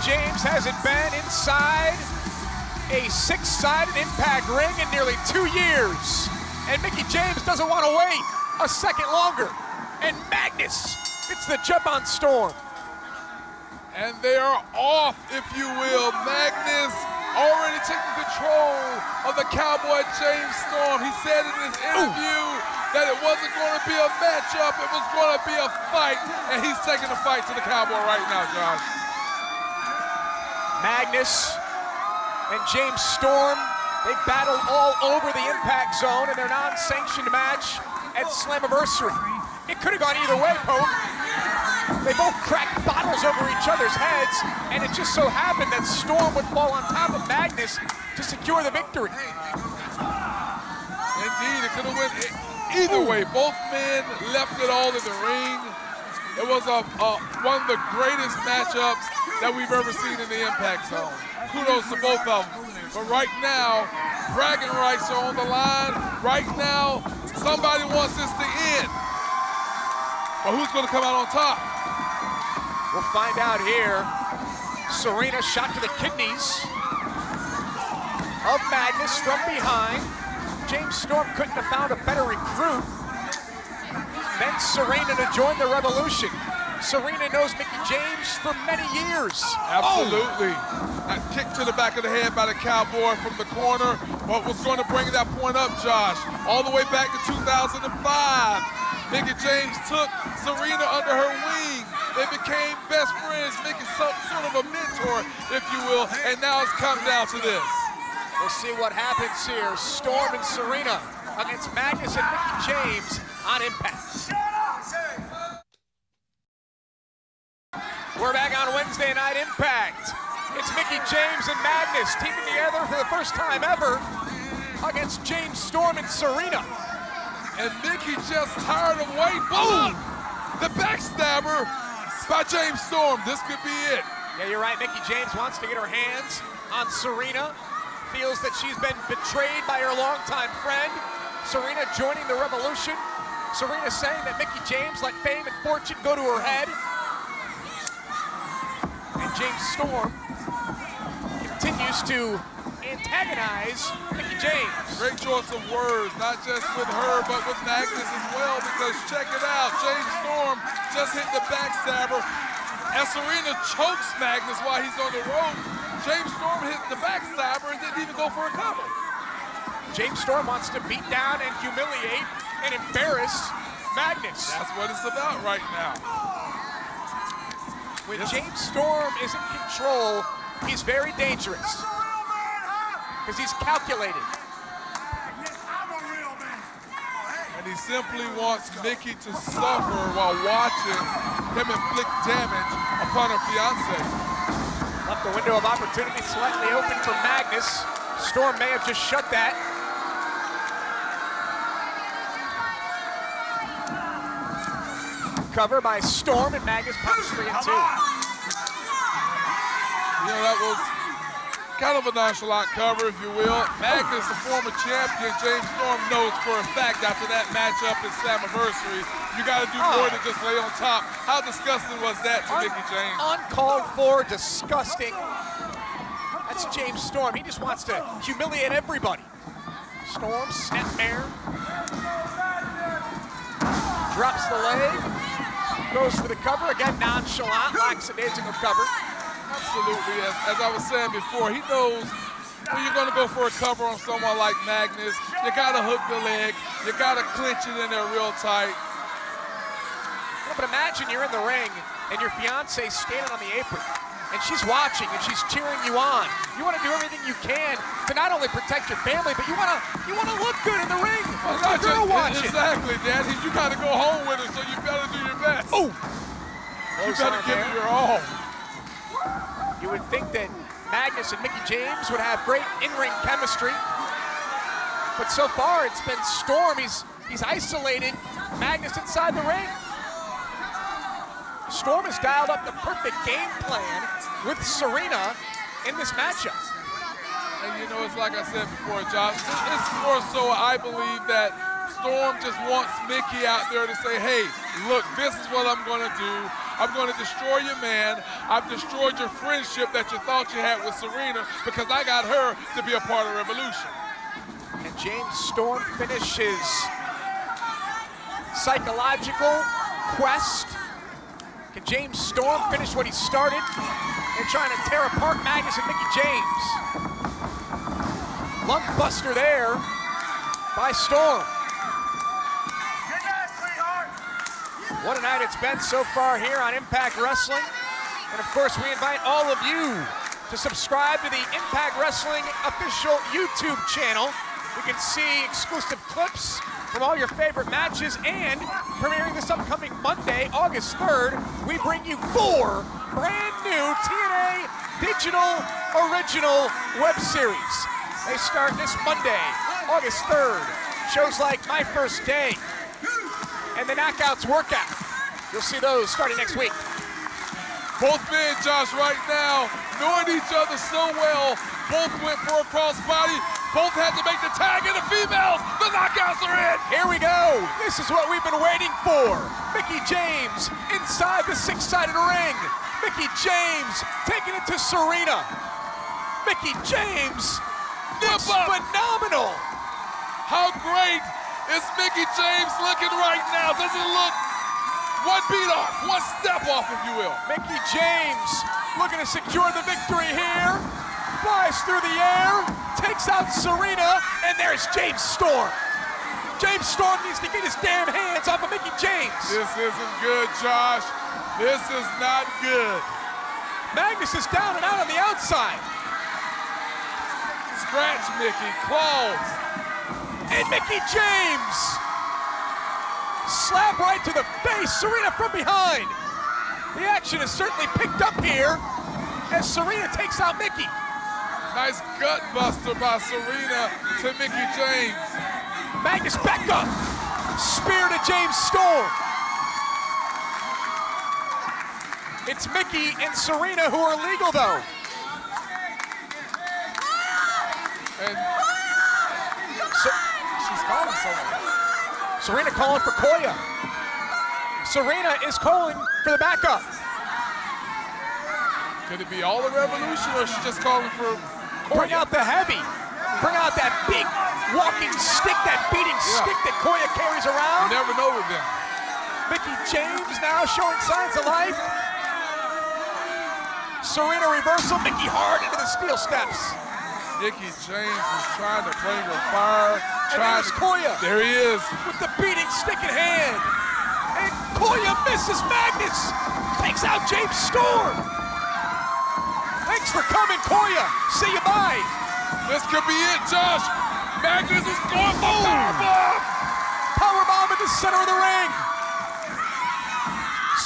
James hasn't been inside a six-sided impact ring in nearly two years. And Mickie James doesn't want to wait a second longer. And Magnus gets the jump on Storm. And they are off, if you will. Magnus already taking control of the Cowboy James Storm. He said in his interview Ooh. that it wasn't going to be a matchup, it was going to be a fight. And he's taking the fight to the Cowboy right now, Josh. Magnus and James Storm, they battled all over the impact zone in their non-sanctioned match at Slammiversary. It could have gone either way, Pope. They both cracked bottles over each other's heads, and it just so happened that Storm would fall on top of Magnus to secure the victory. Indeed, it could have went either way. Both men left it all in the ring. It was a, a, one of the greatest matchups that we've ever seen in the Impact Zone. Kudos to both of them. But right now, bragging rights are on the line. Right now, somebody wants this to end. But who's going to come out on top? We'll find out here. Serena shot to the kidneys of Magnus from behind. James Storm couldn't have found a better recruit than Serena to join the revolution. Serena knows Mickie James for many years. Absolutely. Oh. A kick to the back of the head by the Cowboy from the corner. What was going to bring that point up, Josh? All the way back to 2005. Mickie James took Serena under her wing they became best friends, making some sort of a mentor, if you will, and now it's come down to this. We'll see what happens here. Storm and Serena against Magnus and Mickie James on Impact. We're back on Wednesday Night Impact. It's Mickie James and Magnus teaming together for the first time ever against James Storm and Serena. And Mickie just tired of waiting. Boom! Oh! The backstabber by James Storm. This could be it. Yeah, you're right. Mickie James wants to get her hands on Serena. Feels that she's been betrayed by her longtime friend. Serena joining the revolution. Serena saying that Mickie James let fame and fortune go to her head. And James Storm continues to antagonize Mickie James. Great choice of words, not just with her, but with Magnus as well, because check it out, James Storm just hit the backstabber. As Serena chokes Magnus while he's on the rope, James Storm hit the backstabber and didn't even go for a cover. James Storm wants to beat down and humiliate and embarrass Magnus. That's what it's about right now. When yes. James Storm is in control, he's very dangerous because he's calculated. and he simply wants Mickie to suffer while watching him inflict damage upon her fiance. Left the window of opportunity slightly open for Magnus. Storm may have just shut that. Cover by Storm and Magnus pops three and two. You know, that was kind of a nonchalant cover, if you will. Magnus, the former champion, James Storm knows for a fact after that matchup in Slammiversary, you got to do oh. more than just lay on top. How disgusting was that to Un Mickie James? Uncalled for, disgusting. That's James Storm. He just wants to humiliate everybody. Storm, snapmare. Drops the leg. Goes for the cover. Again, nonchalant, lackadaisical cover. Absolutely. As, as I was saying before, he knows when you're going to go for a cover on someone like Magnus, you got to hook the leg. You got to clinch it in there real tight. Yeah, but imagine you're in the ring and your fiance standing on the apron and she's watching and she's cheering you on. You want to do everything you can to not only protect your family, but you want to you want to look good in the ring. Well, not girl watching. Exactly, Daddy. You got to go home with her, so you better do your best. Oh, you better give it your all. You would think that Magnus and Mickie James would have great in-ring chemistry. But so far, it's been Storm. He's, he's isolated Magnus inside the ring. Storm has dialed up the perfect game plan with Serena in this matchup. And you know, it's like I said before, Josh, it's more so I believe that Storm just wants Mickie out there to say, hey, look, this is what I'm going to do. I'm going to destroy your man. I've destroyed your friendship that you thought you had with Serena because I got her to be a part of Revolution. And James Storm finishes psychological quest. Can James Storm finish what he started in trying to tear apart Magnus and Mickie James? Lung buster there by Storm. What a night it's been so far here on Impact Wrestling. And of course, we invite all of you to subscribe to the Impact Wrestling official YouTube channel. You can see exclusive clips from all your favorite matches and premiering this upcoming Monday, August 3rd, we bring you four brand new TNA digital original web series. They start this Monday, August 3rd. Shows like My First Day and the Knockouts Workout. You'll see those starting next week. Both men, Josh, right now, knowing each other so well, both went for a crossbody, both had to make the tag, and the females, the knockouts are in. Here we go. This is what we've been waiting for. Mickie James inside the six-sided ring. Mickie James taking it to Serena. Mickie James looks phenomenal. How great is Mickie James looking right now? Does it look one beat off, one step off, if you will? Mickie James looking to secure the victory here. Flies through the air, takes out Serena, and there's James Storm. James Storm needs to get his damn hands off of Mickie James. This isn't good, Josh. This is not good. Magnus is down and out on the outside. Scratch Mickie. claws. And Mickie James. Slap right to the face, Serena from behind. The action is certainly picked up here as Serena takes out Mickie. Nice gut buster by Serena to Mickie James. Magnus back up. Spear to James Storm. It's Mickie and Serena who are legal though. And so, she's calling someone. Serena calling for Khoya. Serena is calling for the backup. Could it be all the revolution or is she just calling for Bring out the heavy. Bring out that big walking stick, that beating yeah. stick that Khoya carries around. You never know with them. Mickie James now showing signs of life. Serena reversal, Mickie hard into the steel steps. Mickie James is trying to play with fire. And Khoya. There he is. With the beating stick in hand. And Khoya misses Magnus. Takes out James Storm. Thanks for coming, Khoya. See you bye. This could be it, Josh. Magnus is going for powerbomb. Powerbomb in the center of the ring.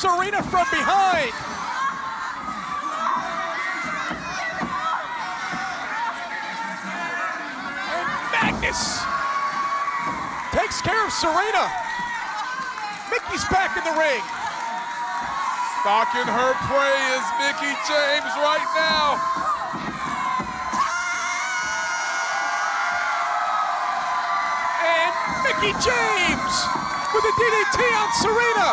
Serena from behind. And Magnus takes care of Serena. Mickie's back in the ring. Stalking her prey is Mickie James right now. And Mickie James with a DDT on Serena.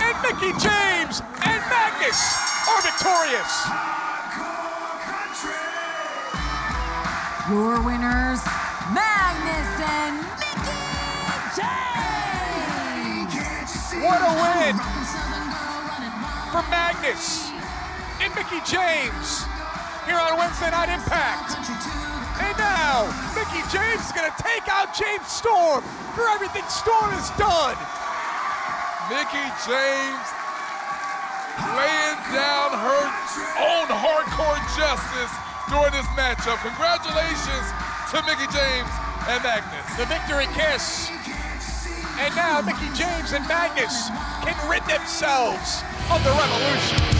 And Mickie James and Magnus are victorious. Your winners, Magnus and What a win for Magnus and Mickie James here on Wednesday Night Impact. And now, Mickie James is going to take out James Storm for everything Storm has done. Mickie James laying down her own hardcore justice during this matchup. Congratulations to Mickie James and Magnus. The victory kiss. And now Mickie James and Magnus can rid themselves of the revolution.